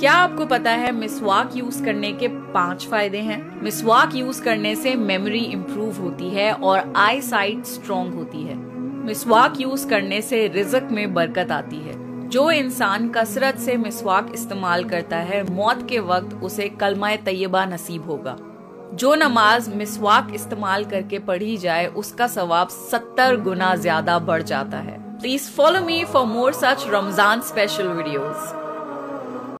क्या आपको पता है मिसवाक यूज़ करने के पाँच फ़ायदे हैं? मिसवाक यूज़ करने से मेमोरी इम्प्रूव होती है और आई साइट स्ट्रॉन्ग होती है। मिसवाक यूज़ करने से रिजक में बरकत आती है। जो इंसान कसरत से मिसवाक इस्तेमाल करता है, मौत के वक्त उसे कलमाए तैयबा नसीब होगा। जो नमाज़ मिसवाक इस्तेमाल करके पढ़ी जाए, उसका सवाब सत्तर गुना ज़्यादा बढ़ जाता है। Please follow me for more such Ramzan special videos